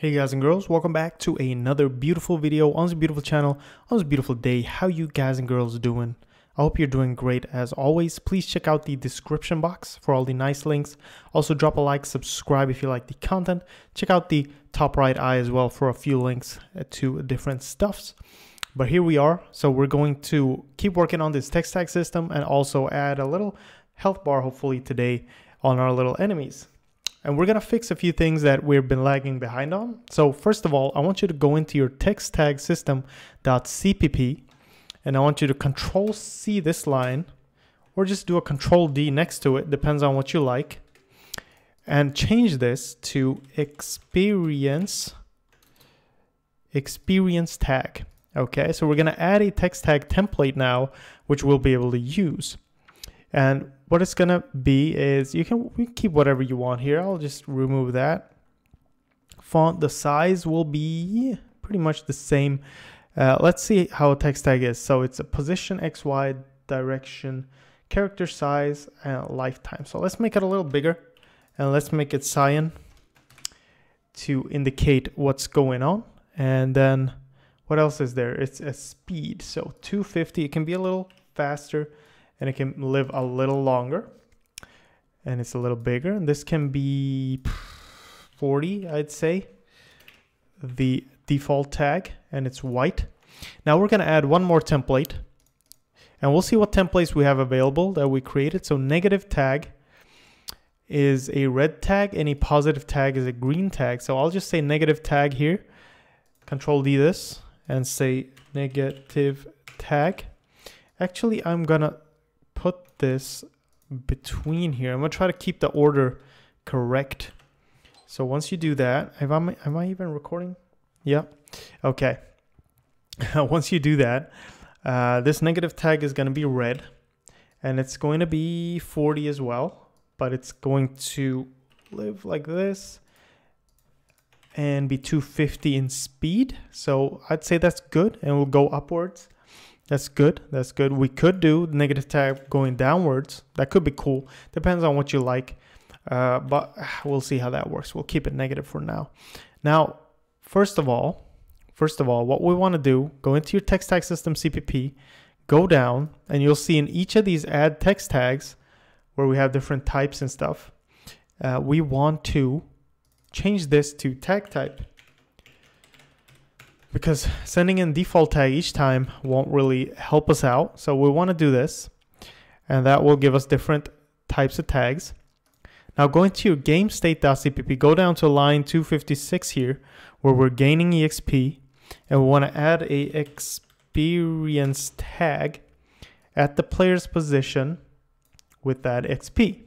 Hey guys and girls, welcome back to another beautiful video on this beautiful channel on this beautiful day. How you guys and girls doing? I hope you're doing great as always. Please check out the description box for all the nice links. Also drop a like, subscribe if you like the content. Check out the top right eye as well for a few links uh, to different stuffs. But here we are. So we're going to keep working on this text tag system and also add a little health bar hopefully today on our little enemies and we're gonna fix a few things that we've been lagging behind on. So first of all, I want you to go into your text tag system.cpp and I want you to control C this line or just do a control D next to it, depends on what you like. And change this to experience experience tag. Okay, so we're gonna add a text tag template now, which we'll be able to use. And what it's gonna be is you can, can keep whatever you want here. I'll just remove that. Font, the size will be pretty much the same. Uh, let's see how a text tag is. So it's a position, XY, direction, character size, and lifetime. So let's make it a little bigger and let's make it cyan to indicate what's going on. And then what else is there? It's a speed. So 250, it can be a little faster and it can live a little longer and it's a little bigger. And this can be 40 I'd say the default tag and it's white. Now we're going to add one more template and we'll see what templates we have available that we created. So negative tag is a red tag and a positive tag is a green tag. So I'll just say negative tag here. Control D this and say negative tag. Actually I'm gonna put this between here. I'm gonna try to keep the order correct. So once you do that, am I, am I even recording? Yeah. Okay. once you do that, uh, this negative tag is gonna be red and it's going to be 40 as well, but it's going to live like this and be 250 in speed. So I'd say that's good and we'll go upwards. That's good. That's good. We could do negative tag going downwards. That could be cool. Depends on what you like. Uh, but we'll see how that works. We'll keep it negative for now. Now, first of all, first of all, what we want to do, go into your text tag system CPP, go down, and you'll see in each of these add text tags where we have different types and stuff, uh, we want to change this to tag type because sending in default tag each time won't really help us out. So we want to do this and that will give us different types of tags. Now going to your game state.cpp, go down to line 256 here where we're gaining EXP and we want to add a experience tag at the player's position with that XP.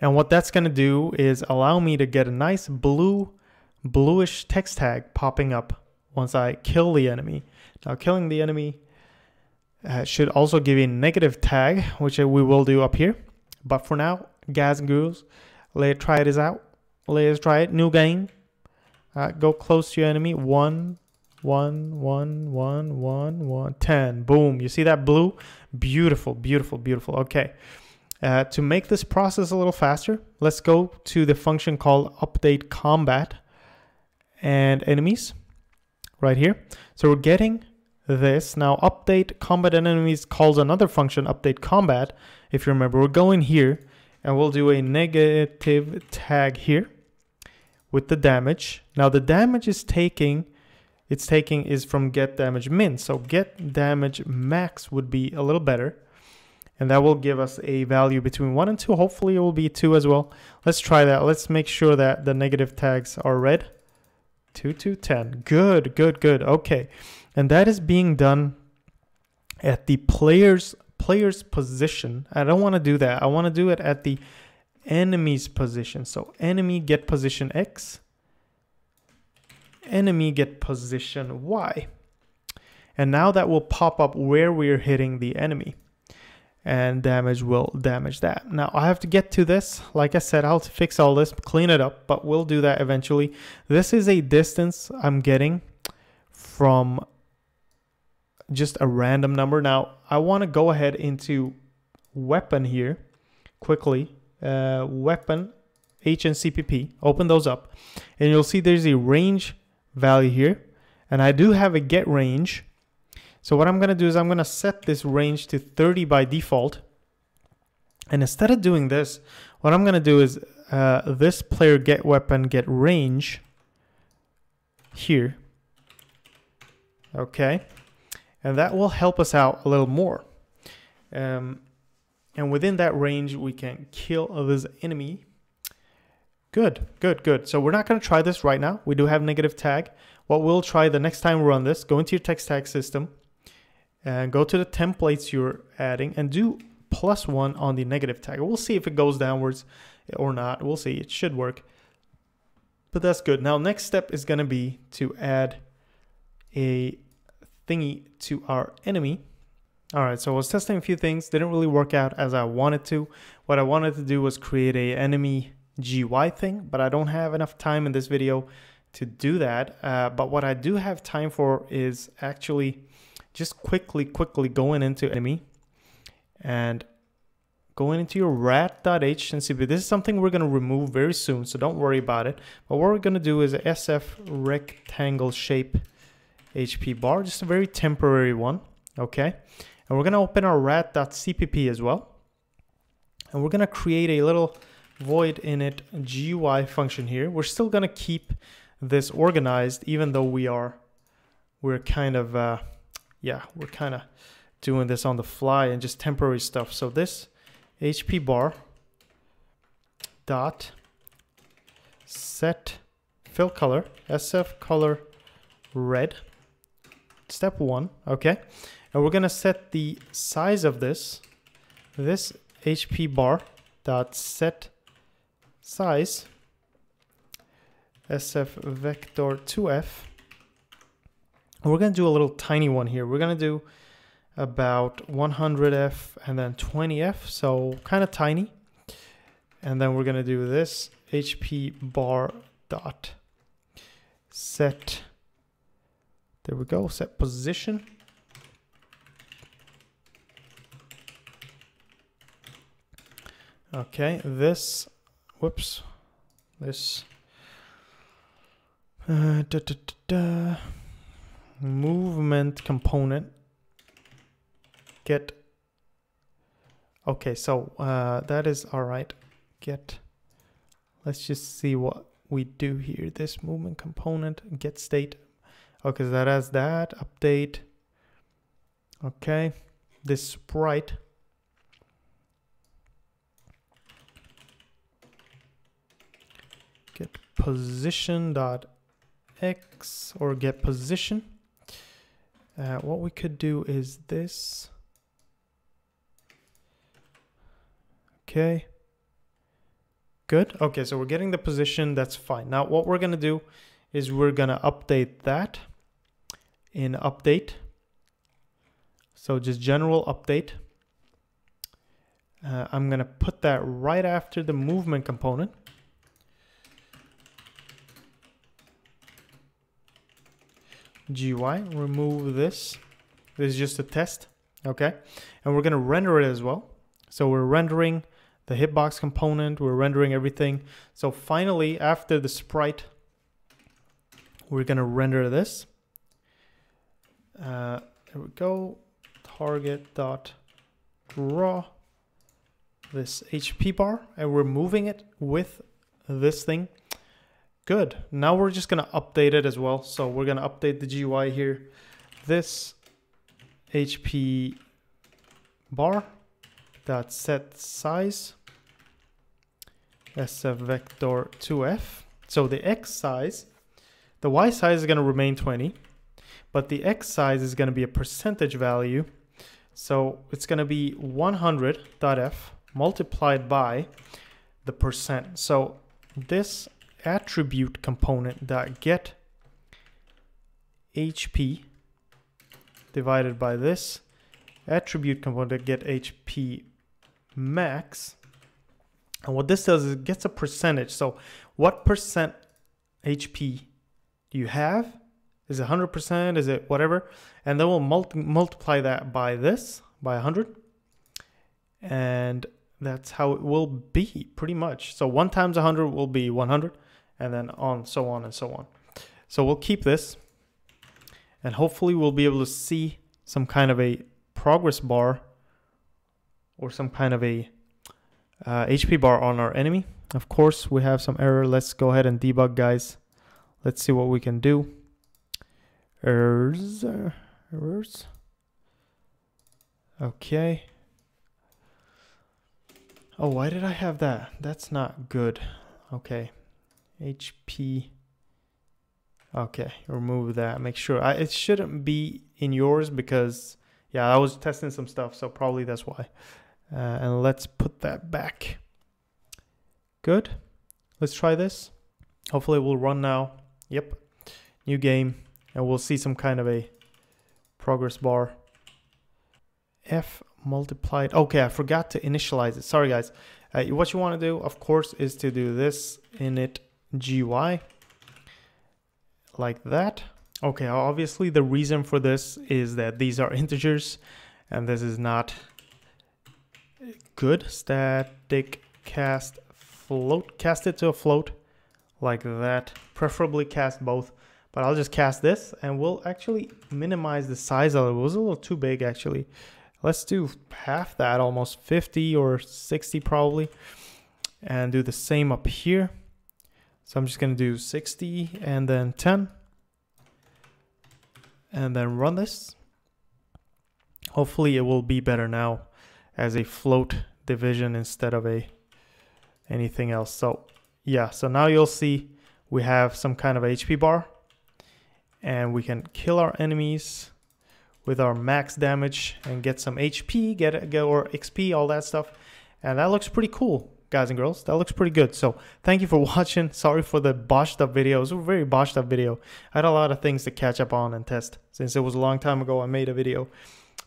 And what that's going to do is allow me to get a nice blue bluish text tag popping up once I kill the enemy. Now killing the enemy uh, should also give a negative tag, which we will do up here. But for now, guys and girls, let's try this out. Let's try it. New game. Uh, go close to your enemy. One, one, one, one, one, one, ten. Boom. You see that blue? Beautiful, beautiful, beautiful. Okay. Uh, to make this process a little faster, let's go to the function called update combat and enemies right here. So we're getting this. Now update combat and enemies calls another function update combat. If you remember, we're going here and we'll do a negative tag here with the damage. Now the damage is taking, it's taking is from get damage min. So get damage max would be a little better. And that will give us a value between 1 and 2. Hopefully it will be 2 as well. Let's try that. Let's make sure that the negative tags are red. 2 to 10. Good, good, good. Okay. And that is being done at the player's player's position. I don't want to do that. I want to do it at the enemy's position. So enemy get position X, enemy get position Y. And now that will pop up where we're hitting the enemy and damage will damage that. Now I have to get to this. Like I said, I'll fix all this, clean it up, but we'll do that eventually. This is a distance I'm getting from just a random number. Now I want to go ahead into weapon here quickly. Uh, weapon H and CPP, open those up, and you'll see there's a range value here. And I do have a get range. So what I'm gonna do is I'm gonna set this range to 30 by default. And instead of doing this, what I'm gonna do is uh, this player get weapon get range here. Okay. And that will help us out a little more. Um, and within that range, we can kill this enemy. Good, good, good. So we're not going to try this right now. We do have negative tag. What we'll try the next time we run this, go into your text tag system and go to the templates you're adding and do plus one on the negative tag. We'll see if it goes downwards or not. We'll see. It should work. But that's good. Now, next step is going to be to add a thingy to our enemy. All right, so I was testing a few things, didn't really work out as I wanted to. What I wanted to do was create a enemy GUI thing, but I don't have enough time in this video to do that. Uh, but what I do have time for is actually just quickly, quickly going into enemy and going into your rat.h and see, this is something we're gonna remove very soon, so don't worry about it. But what we're gonna do is a SF rectangle shape HP bar, just a very temporary one, okay? And we're gonna open our rat.cpp as well. And we're gonna create a little void init GUI function here. We're still gonna keep this organized even though we are, we're kind of, uh, yeah, we're kind of doing this on the fly and just temporary stuff. So this HP bar dot set fill color, SF color red, step one, okay? And we're gonna set the size of this, this HP bar dot set size SF vector 2F. We're gonna do a little tiny one here. We're gonna do about 100F and then 20F, so kind of tiny. And then we're gonna do this HP bar dot set, there we go, set position. Okay, this, whoops, this uh, da, da, da, movement component. Get okay so uh, that is all right. Get let's just see what we do here. This movement component get state. Okay so that has that update. Okay this sprite. Get position dot x or get position uh, what we could do is this. Okay. Good. Okay so we're getting the position. That's fine. Now what we're gonna do is we're gonna update that in update. So just general update. Uh, I'm gonna put that right after the movement component GUI, remove this. This is just a test, okay? And we're gonna render it as well. So we're rendering the hitbox component, we're rendering everything. So finally, after the sprite, we're gonna render this. Uh, there we go, target dot draw this HP bar, and we're moving it with this thing. Good. Now we're just going to update it as well. So we're going to update the GUI here. This HP bar dot set size SF vector 2F. So the X size, the Y size is going to remain 20, but the X size is going to be a percentage value. So it's going to be 100.f multiplied by the percent. So this attribute component dot get HP divided by this attribute component get HP max. And what this does is it gets a percentage. So what percent HP do you have? Is it 100%? Is it whatever? And then we'll multi multiply that by this, by 100. And that's how it will be pretty much. So 1 times 100 will be 100 and then on so on and so on. So we'll keep this and hopefully we'll be able to see some kind of a progress bar or some kind of a uh, HP bar on our enemy. Of course, we have some error. Let's go ahead and debug, guys. Let's see what we can do. Errors, errors. Okay. Oh, why did I have that? That's not good. Okay. HP. Okay, remove that. Make sure. I, it shouldn't be in yours because, yeah, I was testing some stuff, so probably that's why. Uh, and let's put that back. Good. Let's try this. Hopefully it will run now. Yep. New game. And we'll see some kind of a progress bar. F multiplied. Okay, I forgot to initialize it. Sorry, guys. Uh, what you want to do, of course, is to do this init GUI like that. Okay, obviously the reason for this is that these are integers and this is not good. Static cast float, cast it to a float like that. Preferably cast both, but I'll just cast this and we'll actually minimize the size of it. It was a little too big actually. Let's do half that, almost 50 or 60 probably. And do the same up here. So I'm just gonna do 60 and then 10. And then run this. Hopefully it will be better now as a float division instead of a anything else. So yeah, so now you'll see we have some kind of HP bar and we can kill our enemies with our max damage and get some HP, get, get or XP, all that stuff. And that looks pretty cool, guys and girls. That looks pretty good. So thank you for watching. Sorry for the botched up video. It was a very botched up video. I had a lot of things to catch up on and test since it was a long time ago I made a video.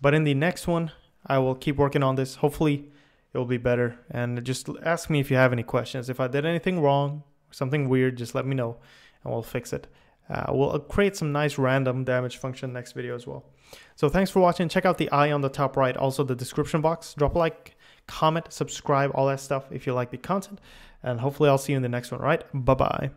But in the next one, I will keep working on this. Hopefully it will be better. And just ask me if you have any questions. If I did anything wrong, or something weird, just let me know and we'll fix it. Uh, we'll create some nice random damage function next video as well. So thanks for watching. Check out the eye on the top right, also the description box. Drop a like, comment, subscribe, all that stuff if you like the content. And hopefully I'll see you in the next one, right? Bye-bye.